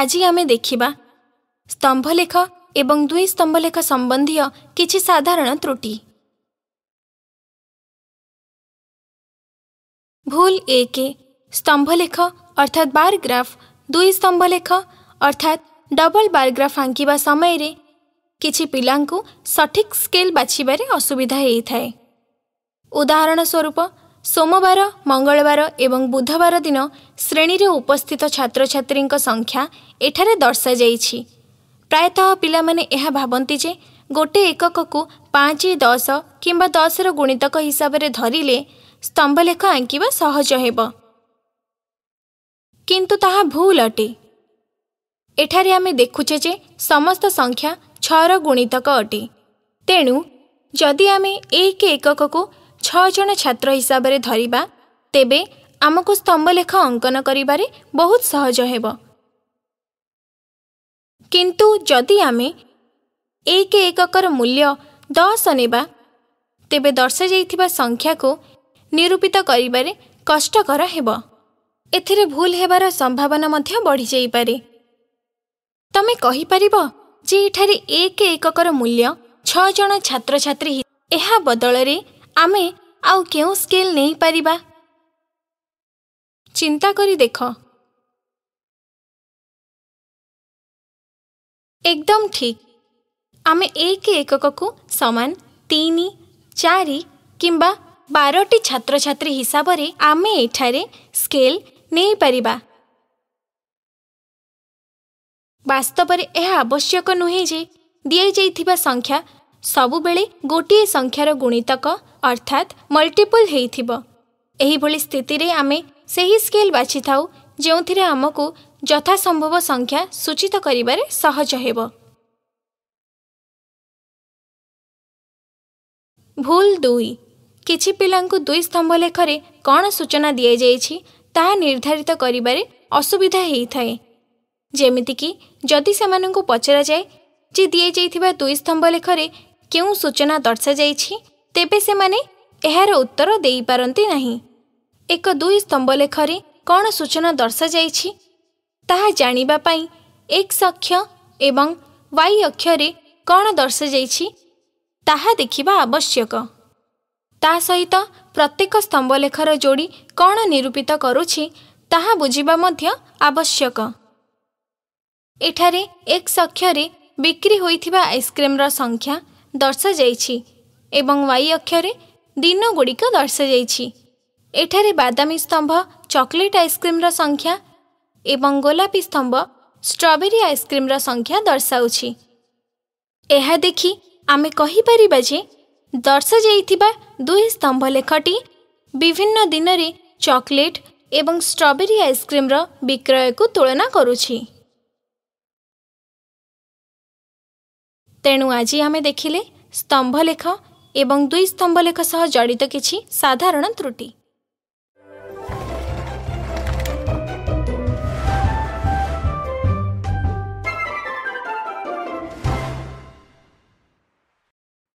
ଆଜି ଆମେ ଦେଖିବା। ସ୍ତମ୍ଭଲେଖ ଏବଂ ଦୁଇ ସ୍ତମ୍ଭଲେଖ ସମ୍ବନ୍ଧୀୟ କିଛି ସାଧାରଣ ତ୍ରୁଟି। ଭୁଲ ଏକ ସ୍ତମ୍ଭଲେଖ ଅର୍ଥାତ୍ ବାରଗ୍ରାଫ ଦୁଇ ସ୍ତମ୍ଭଲେଖ ଅର୍ଥାତ୍ ଡବଲ ବାରଗ୍ରାଫ ଆଙ୍କିବା ସମୟରେ କିଛି ପିଲାଙ୍କୁ ସଠିକ୍ ସ୍କେଲ୍ ବାଛିବାରେ ଅସୁବିଧା ହୋଇଥାଏ। ଉଦାହରଣ ସ୍ୱରୂପ ସୋମବାର ମଙ୍ଗଳବାର ଏବଂ ବୁଧବାର ଦିନ ଶ୍ରେଣୀରେ ଉପସ୍ଥିତ ଛାତ୍ରଛାତ୍ରୀଙ୍କ ସଂଖ୍ୟା ଏଠାରେ ଦର୍ଶାଯାଇଛି। ପ୍ରାୟତଃ ପିଲାମାନେ ଏହା ଭାବନ୍ତି ଯେ ଗୋଟିଏ ଏକକକୁ ପାଞ୍ଚ ଦଶ କିମ୍ବା ଦଶର ଗୁଣିତକ ହିସାବରେ ଧରିଲେ ସ୍ତମ୍ଭଲେଖ ଆଙ୍କିବା ସହଜ ହେବ। କିନ୍ତୁ ତାହା ଭୁଲ ଅଟେ। ଏଠାରେ ଆମେ ଦେଖୁଛେ ଯେ ସମସ୍ତ ସଂଖ୍ୟା ଛଅର ଗୁଣିତକ ଅଟେ। ତେଣୁ ଯଦି ଆମେ ଏକ ଏକକକୁ ଛଅ ଜଣ ଛାତ୍ର ହିସାବରେ ଧରିବା ତେବେ ଆମକୁ ସ୍ତମ୍ଭଲେଖ ଅଙ୍କନ କରିବାରେ ବହୁତ ସହଜ ହେବ କିନ୍ତୁ ଯଦି ଆମେ ଏକ ଏକକର ମୂଲ୍ୟ ଦଶ ନେବା ତେବେ ଦର୍ଶାଯାଇଥିବା ସଂଖ୍ୟାକୁ ନିରୂପିତ କରିବାରେ କଷ୍ଟକର ହେବ ଏଥିରେ ଭୁଲ ହେବାର ସମ୍ଭାବନା ମଧ୍ୟ ବଢ଼ିଯାଇପାରେ ତମେ କହିପାରିବ ଯେ ଏଠାରେ ଏକ ଏକକର ମୂଲ୍ୟ ଛଅ ଜଣ ଛାତ୍ରଛାତ୍ରୀ ଏହା ବଦଳରେ ଆମେ ଆଉ କେଉଁ ସ୍କେଲ୍ ନେଇପାରିବା? ଚିନ୍ତା କରି ଦେଖ। ଏକଦମ ଠିକ୍। ଆମେ ଏକ ଏକକକୁ ସମାନ ତିନି ଚାରି କିମ୍ବା ବାରଟି ଛାତ୍ରଛାତ୍ରୀ ହିସାବରେ ଆମେ ଏଠାରେ ସ୍କେଲ୍ ନେଇପାରିବା। ବାସ୍ତବରେ ଏହା ଆବଶ୍ୟକ ନୁହେଁ ଯେ ଦିଆଯାଇଥିବା ସଂଖ୍ୟା ସବୁବେଳେ ଗୋଟିଏ ସଂଖ୍ୟାର ଗୁଣିତକ ଅର୍ଥାତ୍ ମଲ୍ଟିପୁଲ୍ ହୋଇଥିବ। ଏହିଭଳି ସ୍ଥିତିରେ ଆମେ ସେହି ସ୍କେଲ୍ ବାଛିଥାଉ ଯେଉଁଥିରେ ଆମକୁ ଯଥାସମ୍ଭବ ସଂଖ୍ୟା ସୂଚିତ କରିବାରେ ସହଜ ହେବ। ଭୁଲ ଦୁଇ। କିଛି ପିଲାଙ୍କୁ ଦୁଇ ସ୍ତମ୍ଭ ଲେଖରେ କ'ଣ ସୂଚନା ଦିଆଯାଇଛି ତାହା ନିର୍ଦ୍ଧାରିତ କରିବାରେ ଅସୁବିଧା ହୋଇଥାଏ। ଯେମିତିକି ଯଦି ସେମାନଙ୍କୁ ପଚରାଯାଏ ଯେ ଦିଆଯାଇଥିବା ଦୁଇ ସ୍ତମ୍ଭ ଲେଖରେ କେଉଁ ସୂଚନା ଦର୍ଶାଯାଇଛି ତେବେ ସେମାନେ ଏହାର ଉତ୍ତର ଦେଇପାରନ୍ତି ନାହିଁ। ଏକ ଦୁଇ ସ୍ତମ୍ଭ ଲେଖରେ କ'ଣ ସୂଚନା ଦର୍ଶାଯାଇଛି ତାହା ଜାଣିବା ପାଇଁ ଏକ୍ସ ଅକ୍ଷ ଏବଂ ୱାଇ ଅକ୍ଷରେ କ'ଣ ଦର୍ଶାଯାଇଛି ତାହା ଦେଖିବା ଆବଶ୍ୟକ। ତା ସହିତ ପ୍ରତ୍ୟେକ ସ୍ତମ୍ଭଲେଖର ଯୋଡ଼ି କ'ଣ ନିରୂପିତ କରୁଛି ତାହା ବୁଝିବା ମଧ୍ୟ ଆବଶ୍ୟକ। ଏଠାରେ ଏକ୍ସ ଅକ୍ଷରେ ବିକ୍ରି ହୋଇଥିବା ଆଇସ୍କ୍ରିମ୍ର ସଂଖ୍ୟା ଦର୍ଶାଯାଇଛି। ଏବଂ ୱାଇ ଅକ୍ଷରେ ଦିନଗୁଡ଼ିକ ଦର୍ଶାଯାଇଛି ଏଠାରେ ବାଦାମୀ ସ୍ତମ୍ଭ ଚକୋଲେଟ୍ ଆଇସ୍କ୍ରିମ୍ର ସଂଖ୍ୟା ଏବଂ ଗୋଲାପୀ ସ୍ତମ୍ଭ ଷ୍ଟ୍ରବେରୀ ଆଇସ୍କ୍ରିମ୍ର ସଂଖ୍ୟା ଦର୍ଶାଉଛି ଏହା ଦେଖି ଆମେ କହିପାରିବା ଯେ ଦର୍ଶାଯାଇଥିବା ଦୁଇ ସ୍ତମ୍ଭ ଲେଖଟି ବିଭିନ୍ନ ଦିନରେ ଚକୋଲେଟ୍ ଏବଂ ଷ୍ଟ୍ରବେରୀ ଆଇସ୍କ୍ରିମ୍ର ବିକ୍ରୟକୁ ତୁଳନା କରୁଛି। ତେଣୁ ଆଜି ଆମେ ଦେଖିଲେ ସ୍ତମ୍ଭଲେଖ ଏବଂ ଦୁଇ ସ୍ତମ୍ଭଲେଖ ସହ ଜଡ଼ିତ କିଛି ସାଧାରଣ ତ୍ରୁଟି